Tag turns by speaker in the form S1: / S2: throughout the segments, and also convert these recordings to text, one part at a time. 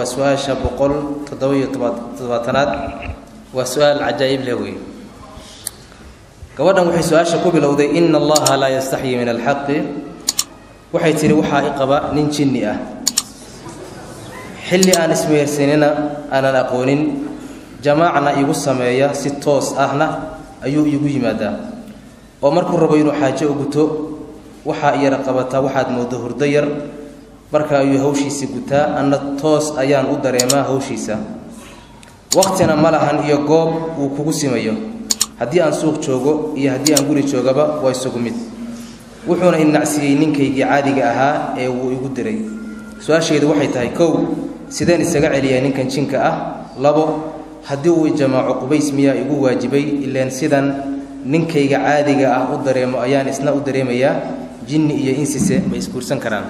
S1: waa su'aasha boqol toddoba-iyo toddobaatanaad waa su'aal cajaa'ib leh wey gabadhan waxay su'aasha ku bilowday ina allaha laa yastaxyi min alxaqi. Waxay tihi waxaa i qaba nin jinni ah. Xilli aan ismeersanina aanan aqoonin jamaacna igu sameeya si toos ahna ayuu iigu yimaadaa. Oo markuu rabo inuu xaajo u guto waxaa iyara qabataa waxaad mooddo hurdo yar marka ayuu hawshiisii gutaa anna toos ayaan u dareemaa hawshiisa. Waqtina ma lahan iyo goob uu kugu simayo. Haddii aan suuq joogo iyo haddii aan guri joogaba waa isugu mid. Wuxuuna inacsiiyey ninkaygii caadiga ahaa ee wuu igu diray. Su'aasheedu waxay tahay kow sideen isaga celiyaa ninkan jinka ah? Labo haddii uu jamaaco qubays miyaa igu waajibay? Ileen sidan ninkayga caadiga ah u dareemo ayaan isna u dareemayaa jinni iyo insise ma isguursan karaan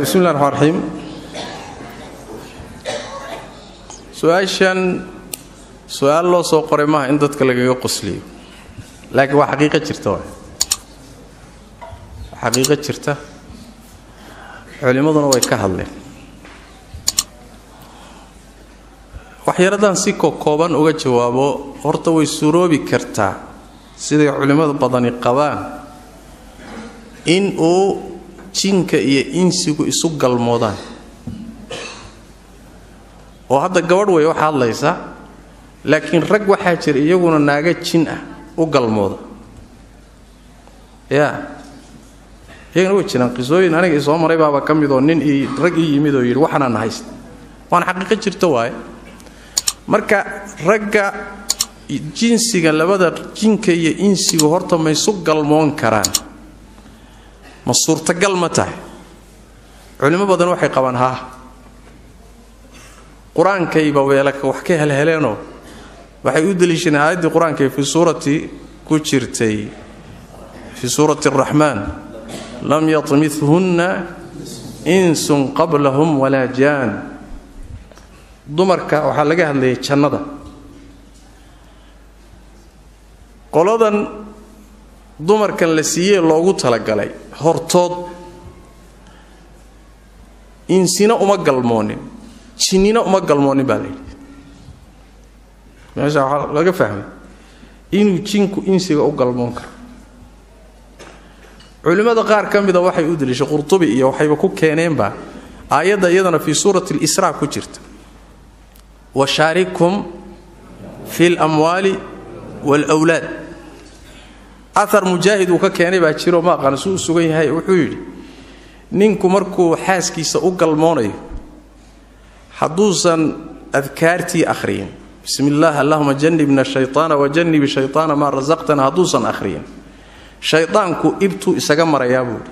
S2: bismi llahi raxmaan raxiim su'aashan su'aal loo soo qoray maaha in dadka lagaga qosliyo laakiin waa xaqiiqo jirta waay. Xaqiiqo jirta. Culimmaduna way ka hadleen. Waxyaradaan si kokooban uga jawaabo horta way suroobi kartaa siday culimmada badani qabaan in uu jinka iyo insigu isu galmoodaan. Oo hadda gabadh way waxa hadlaysa laakiin rag waxaa jira iyaguna naaga jin ah u galmooda. Ya iyagana way jiraan qisooyin aniga isoo maray baaba ka midoo nin ii rag ii yimid oo yidhi waxanaan haysta waana xaqiiqo jirta waaye. Marka ragga jinsiga labada jinka iyo insigu horta ma isu galmoon karaan ma suurtagal ma tahay. Culimo badan waxay qabaan haa qur'aankayba weelaka wax ka helheleenoo waxay u deliishadeen aayaddii qur'aankay fii suurati ku jirtay fii suurati araxmaan lam yatmithunna insun qablahum walaa jaan. Dumarka waxaa laga hadlayay jannada. Qoladan dumarkan la siiyee loogu talagalay hortood insina uma galmoonin jinnina uma galmoonin baa layidhi. Meesha waxaa laga fahmay inuu jinku insiga u galmoon karo. Culimmada qaar ka mida waxay u deliishay qurtubi iyo waxayba ku keeneenba aayadda iyadana fii suurati lisraa ku jirta. Washaarikhum fi lamwaali waalwlaad aar mujaahid uu ka keenay baa jiro ma aqaana suu sugan yahay wuxuu yidhi ninku markuu xaaskiisa u galmoonayo hadduusan adkaartii akhriyin. Bismi allahuma janibna shayطaana wajanibi shayطaana maa rasaqtana hadduusan akhriyin. Shaydaanku ibtuu isaga marayaa buuhi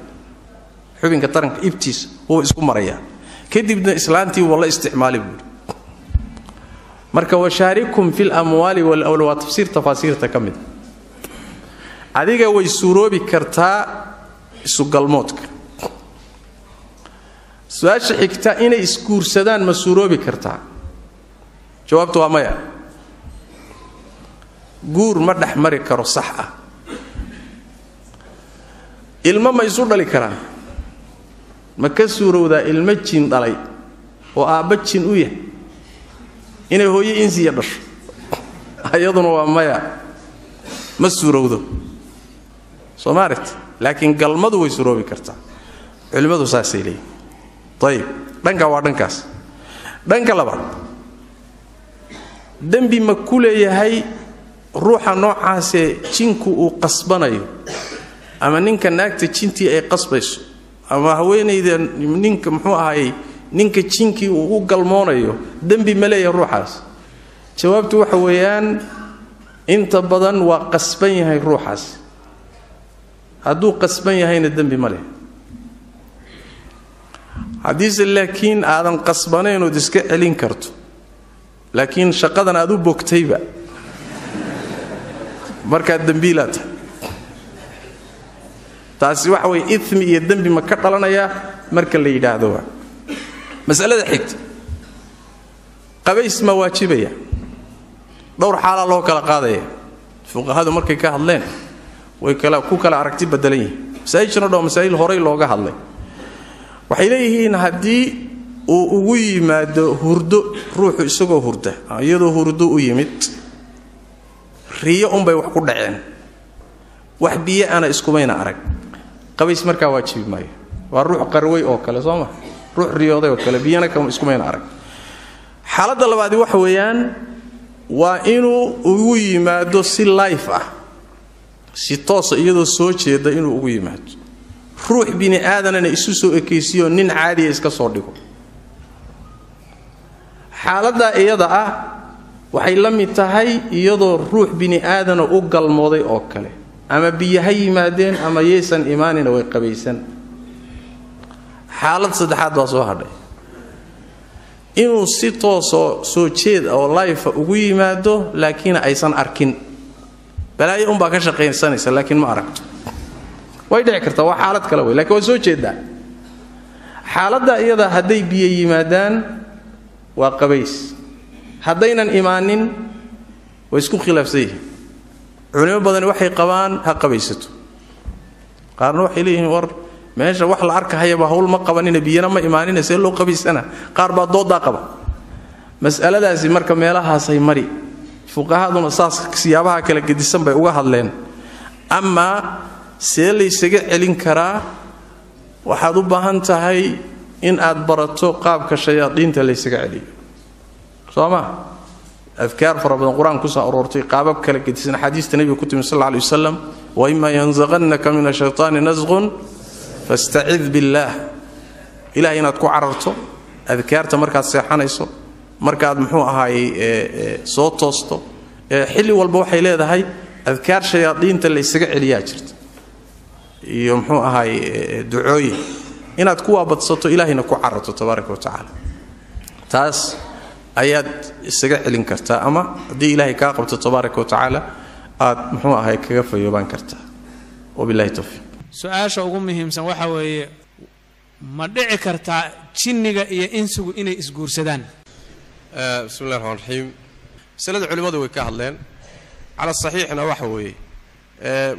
S2: xubinka taranka ibtiisa wuu isku marayaa. Kadibna islaantii wuu la isticmaali buuhi marka washaarikhum fi lamwaali waa tafsiir tafaasiirta ka mid adiga way suuroobi kartaa isugalmoodka su'aasha xigta inay isguursadaan ma suuroobi kartaa? Jawaabtu waa maya. Guur ma dhex mari karo sax ah. Ilmo ma isu dhali karaan. Ma ka suurowdaa ilmo jin dhalay oo aabba jin u yahay? Inay hooyo insiya dhasho. Ayaduna waa maya. Ma suurowdo soo maaret laakiin galmadu way suroobi kartaa. Culimmadu saasay leeyihiin ayib dhanka waa dhankaas. Dhanka labaad dembi ma ku leeyahay ruuxa noocaasee jinku uu qasbanayo? Ama ninka naagta jintii ay qasbayso? Ama haweenayda ninka muxuu ahayey ninka jinkii uu u galmoonayo? Dembi ma leeyahay ruuxaas. Jawaabtu waxa weeyaan inta badan waa qasban yahay ruuxaas hadduu qasban yahayna dembi ma leh. Haddiise laakiin aadan qasbanaynood iska celin karto laakiin shaqadan aad u bogtayba markaad dembiilaa tahay. Taasi waxa weye imi iyo dembi ma ka dhalanayaa marka la yidhaahdo masalada xigta qabays ma waajibaya. Dhowr xaalaa loo kala qaadaya. Fuqahadu markay ka hadleen way ku kala aragti badelan yihiin. Masaa'ijhano dho masaa'il horay looga hadlay. Waxay leeyihiin haddii uu ugu yimaado hurdo ruuxu isagoo hurda iyadoo hurdo u yimid riyo unbay wax ku dhaceen. Wax biyo ana iskumayna arag. Qabays markaa waajibi maayo. Waa ruux qarwey oo kale soo ma? Ruux riyooday oo kale biyana iskumayna arag. Xaaladda labaadi waxa weeyaan waa inuu ugu yimaado si life ah si toosa iyadoo soo jeeda inuu ugu yimaado. Ruux bini aadanana isu soo ekaysiyo nin caadiya iska soo dhigo. Xaaladdaa iyada ah waxay la mid tahay iyadoo ruux bini aadana u galmooday oo kale. Ama biyo ha yimaadeen ama yaysan imaanina way qabaysan. Xaalad saddexaad baa soo hadhay. Inuu si toosoo soo jeed oo layfa ugu yimaado laakiin aysan arkin balaayo unbaa ka shaqaysanaysa laakiin ma aragto. Way dhici kartaa waa xaalad kale wey lakiin waa soo jeedaa. Xaaladda iyada hadday biyo yimaadaan waa qabays. Haddaynan imaanin way isku khilaafsan culimo badani waxay qabaan ha qabaysato. Qaarna waxay leeyihiin war meesha wax la arkahayaba hawl ma qabanina biyana ma imaanina see loo qabaysana. Qaar baa doodaa qaba. Mas'aladaasi marka meelahaasay mari fuqahaduna saas siyaabaha kala gedisan bay uga hadleen. Amaa see laysaga celin karaa waxaad u baahan tahay in aad barato qaabka shayaadiinta laysaga celiyo. Soo ma? Adkaar fara badan qur'aan ku soo aroortay qaabab kala gedisan. Axaadiista nebiga ku timi sal alay wasalam wa ima yanzaqannaka min ashaytaani nasqun fastacid billaah ilahay inaad ku cararto adkaarta markaad seexanayso markaad muxuu ahaayey soo toosto xilli walba waxay leedahay adkaar shayaadiinta laysaga celiyaa jirta. Iyo muxuu ahaayey ducooyin. Inaad ku waabadsato ilaahayna ku cararto tabaaraka wa tacaala. Taas ayaad isaga celin kartaa ama haddii ilaahay kaa qabto tabaaraka wa tacaala aad muxuu ahay kaga fayoobaan kartaa. Wabilahi towfiiq
S3: su'aasha ugu muhiimsan waxa weeye ma dhici kartaa jinniga iyo insigu inay isguursadaan
S4: bismi llahi raxmaan raxiim masalada culimmadu way ka hadleen. Cala saxiixna waxa weeye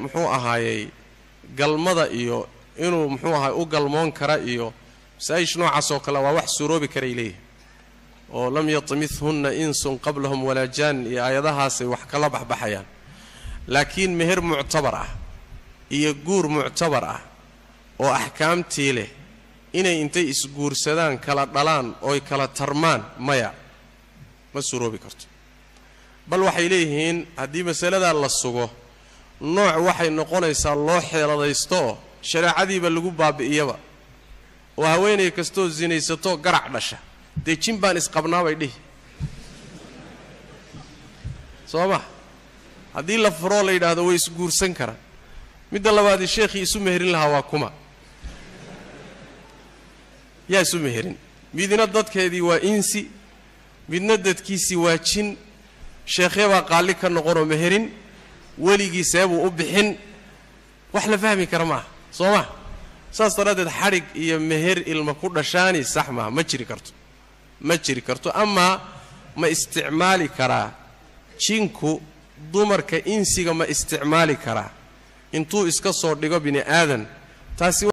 S4: muxuu ahaayey galmada iyo inuu muxuu ahaay u galmoon kara iyo masaa'ish noocaas oo kale waa wax suuroobi karay leeyihiin oo lam yatimithunna insun qablahum walaa jaan iyo aayadahaasay wax kala baxbaxayaan. Laakiin meher muctabar ah iyo guur muctabar ah oo axkaamtii leh inay intay isguursadaan kala dhalaan ooy kala tarmaan maya ma suroobi karto. Bal waxay leeyihiin haddii masaladaa la sugo nooc waxay noqonaysaa loo xeeladaystooo shareecadiiba lagu baabi'iyaba. Oo haweenay kastoo sinaysatoo garac dhasha. Dee jin baan isqabnaabay dhihi. Soo ma haddii la furoo la yidhaahdo way isguursan karaan. Midda labaadii sheekhii isu meherin lahaa waa kuma. Yaa isu meherin. Midna dadkeedii waa insi midna dadkiisii waa jin. Sheekhyabaa qaalli ka noqonoo meherin weligii seebuu u bixin. Wax la fahmi kara maaha soo ma saas daraaddeed xadhig iyo meher ilma ku dhashaani sax maaha ma jiri karto. Ma jiri karto amaa ma isticmaali karaa jinku dumarka insiga ma isticmaali karaa. Intuu iska soo dhigo bini aadan taasi